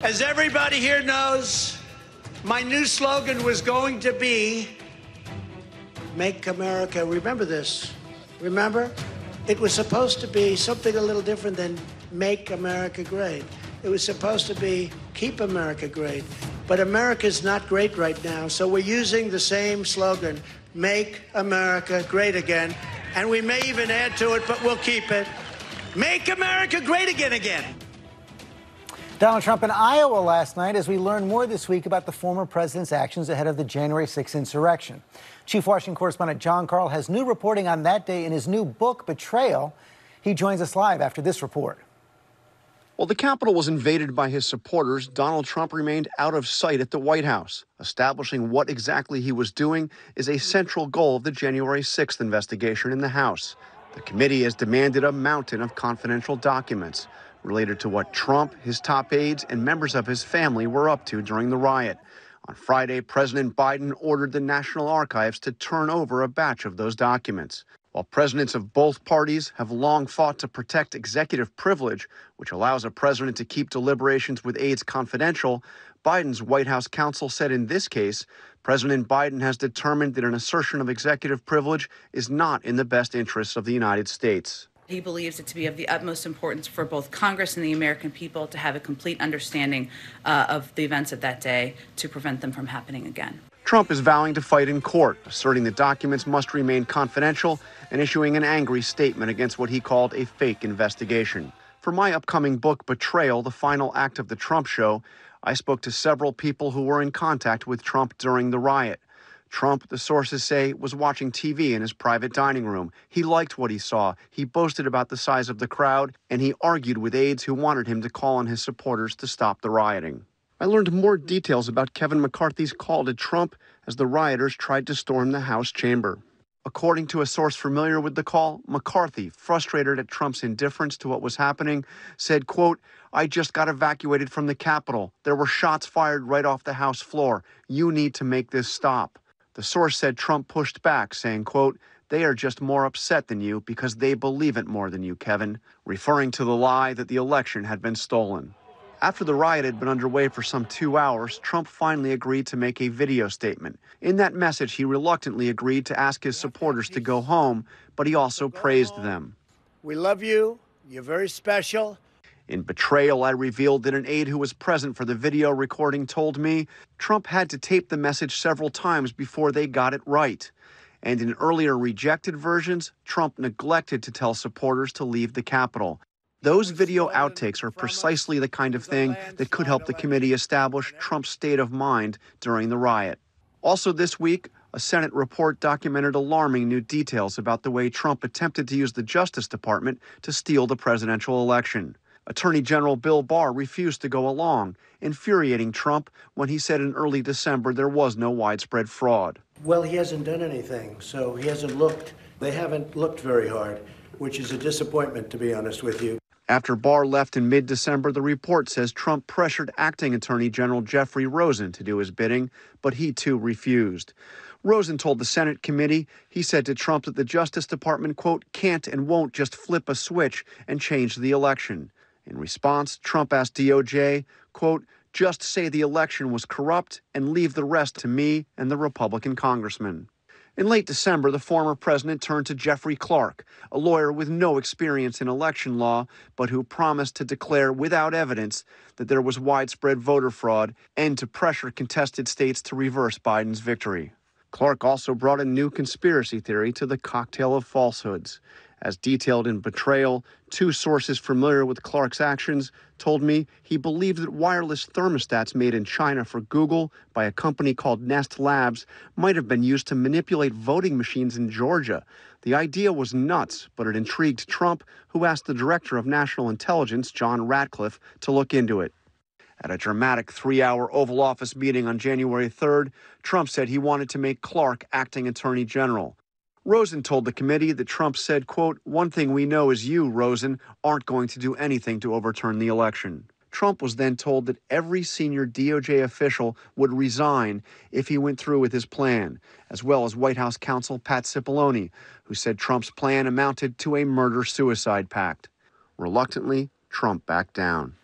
As everybody here knows, my new slogan was going to be Make America. Remember this. Remember? It was supposed to be something a little different than Make America Great. It was supposed to be Keep America Great. But America's not great right now, so we're using the same slogan Make America Great Again. And we may even add to it, but we'll keep it Make America Great Again again. Donald Trump in Iowa last night as we learn more this week about the former president's actions ahead of the January 6th insurrection. Chief Washington correspondent Jon Karl has new reporting on that day in his new book, Betrayal. He joins us live after this report. While the Capitol was invaded by his supporters, Donald Trump remained out of sight at the White House. Establishing what exactly he was doing is a central goal of the January 6th investigation in the House. The committee has demanded a mountain of confidential documents related to what Trump, his top aides, and members of his family were up to during the riot. On Friday, President Biden ordered the National Archives to turn over a batch of those documents. While presidents of both parties have long fought to protect executive privilege, which allows a president to keep deliberations with aides confidential, Biden's White House counsel said in this case, President Biden has determined that an assertion of executive privilege is not in the best interests of the United States. He believes it to be of the utmost importance for both Congress and the American people to have a complete understanding uh, of the events of that day to prevent them from happening again. Trump is vowing to fight in court, asserting the documents must remain confidential and issuing an angry statement against what he called a fake investigation. For my upcoming book, Betrayal The Final Act of the Trump Show, I spoke to several people who were in contact with Trump during the riot. Trump, the sources say, was watching TV in his private dining room. He liked what he saw. He boasted about the size of the crowd, and he argued with aides who wanted him to call on his supporters to stop the rioting. I learned more details about Kevin McCarthy's call to Trump as the rioters tried to storm the House chamber. According to a source familiar with the call, McCarthy, frustrated at Trump's indifference to what was happening, said, quote, I just got evacuated from the Capitol. There were shots fired right off the House floor. You need to make this stop. The source said Trump pushed back, saying, quote, they are just more upset than you because they believe it more than you, Kevin, referring to the lie that the election had been stolen. After the riot had been underway for some two hours, Trump finally agreed to make a video statement. In that message, he reluctantly agreed to ask his supporters to go home, but he also praised them. We love you. You're very special. In betrayal, I revealed that an aide who was present for the video recording told me Trump had to tape the message several times before they got it right. And in earlier rejected versions, Trump neglected to tell supporters to leave the Capitol. Those video outtakes are precisely the kind of thing that could help the committee establish Trump's state of mind during the riot. Also, this week, a Senate report documented alarming new details about the way Trump attempted to use the Justice Department to steal the presidential election. Attorney General Bill Barr refused to go along, infuriating Trump when he said in early December there was no widespread fraud. Well, he hasn't done anything, so he hasn't looked. They haven't looked very hard, which is a disappointment, to be honest with you. After Barr left in mid December, the report says Trump pressured acting Attorney General Jeffrey Rosen to do his bidding, but he too refused. Rosen told the Senate committee he said to Trump that the Justice Department, quote, can't and won't just flip a switch and change the election. In response, Trump asked DOJ, quote, just say the election was corrupt and leave the rest to me and the Republican congressman. In late December, the former president turned to Jeffrey Clark, a lawyer with no experience in election law, but who promised to declare without evidence that there was widespread voter fraud and to pressure contested states to reverse Biden's victory. Clark also brought a new conspiracy theory to the cocktail of falsehoods. As detailed in Betrayal, two sources familiar with Clark's actions told me he believed that wireless thermostats made in China for Google by a company called Nest Labs might have been used to manipulate voting machines in Georgia. The idea was nuts, but it intrigued Trump, who asked the director of national intelligence, John Ratcliffe, to look into it. At a dramatic three hour Oval Office meeting on January 3rd, Trump said he wanted to make Clark acting attorney general. Rosen told the committee that Trump said, quote, one thing we know is you, Rosen, aren't going to do anything to overturn the election. Trump was then told that every senior DOJ official would resign if he went through with his plan, as well as White House counsel Pat Cipollone, who said Trump's plan amounted to a murder suicide pact. Reluctantly, Trump backed down.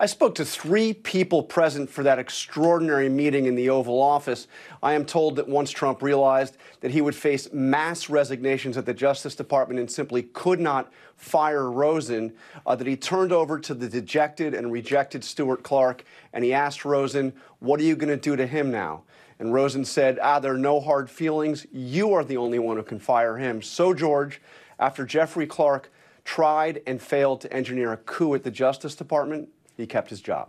I spoke to three people present for that extraordinary meeting in the Oval Office. I am told that once Trump realized that he would face mass resignations at the Justice Department and simply could not fire Rosen, uh, that he turned over to the dejected and rejected Stuart Clark and he asked Rosen, What are you going to do to him now? And Rosen said, Ah, there are no hard feelings. You are the only one who can fire him. So, George, after Jeffrey Clark tried and failed to engineer a coup at the Justice Department, he kept his job.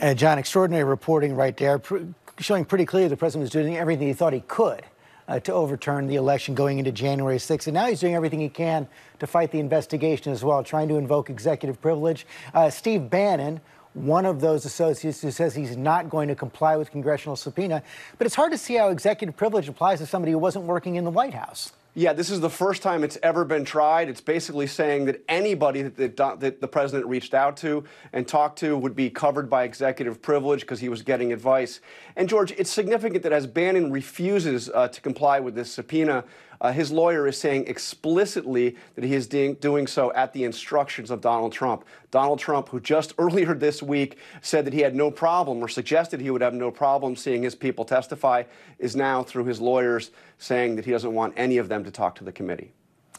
Uh, Jon, extraordinary reporting right there, pr- showing pretty clearly the president was doing everything he thought he could uh, to overturn the election going into January 6th. And now he's doing everything he can to fight the investigation as well, trying to invoke executive privilege. Uh, Steve Bannon, one of those associates who says he's not going to comply with congressional subpoena. But it's hard to see how executive privilege applies to somebody who wasn't working in the White House. Yeah, this is the first time it's ever been tried. It's basically saying that anybody that, that, the president reached out to and talked to would be covered by executive privilege because he was getting advice. And George, it's significant that as Bannon refuses uh, to comply with this subpoena, uh, his lawyer is saying explicitly that he is de- doing so at the instructions of Donald Trump. Donald Trump, who just earlier this week said that he had no problem or suggested he would have no problem seeing his people testify, is now, through his lawyers, saying that he doesn't want any of them to talk to the committee.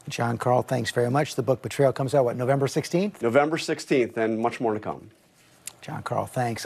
Jon Karl, thanks very much. The book Betrayal comes out, what, November 16th? November 16th, and much more to come. Jon Karl, thanks.